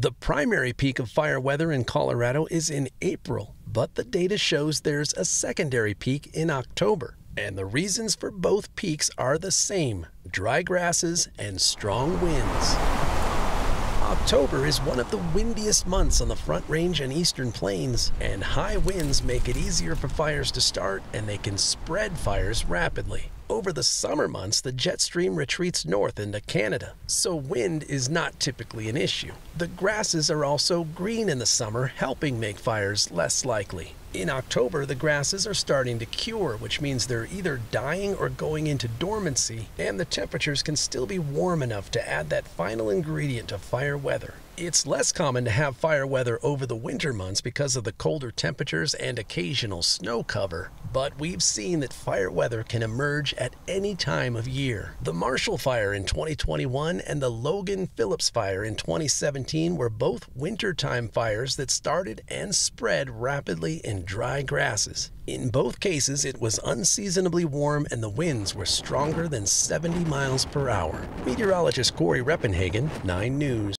The primary peak of fire weather in Colorado is in April, but the data shows there's a secondary peak in October. And the reasons for both peaks are the same dry grasses and strong winds. October is one of the windiest months on the Front Range and Eastern Plains, and high winds make it easier for fires to start and they can spread fires rapidly. Over the summer months, the jet stream retreats north into Canada, so wind is not typically an issue. The grasses are also green in the summer, helping make fires less likely. In October, the grasses are starting to cure, which means they're either dying or going into dormancy, and the temperatures can still be warm enough to add that final ingredient to fire weather. It's less common to have fire weather over the winter months because of the colder temperatures and occasional snow cover, but we've seen that fire weather can emerge at any time of year. The Marshall Fire in 2021 and the Logan Phillips Fire in 2017 were both wintertime fires that started and spread rapidly in dry grasses. In both cases, it was unseasonably warm and the winds were stronger than 70 miles per hour. Meteorologist Cory Reppenhagen, 9 News.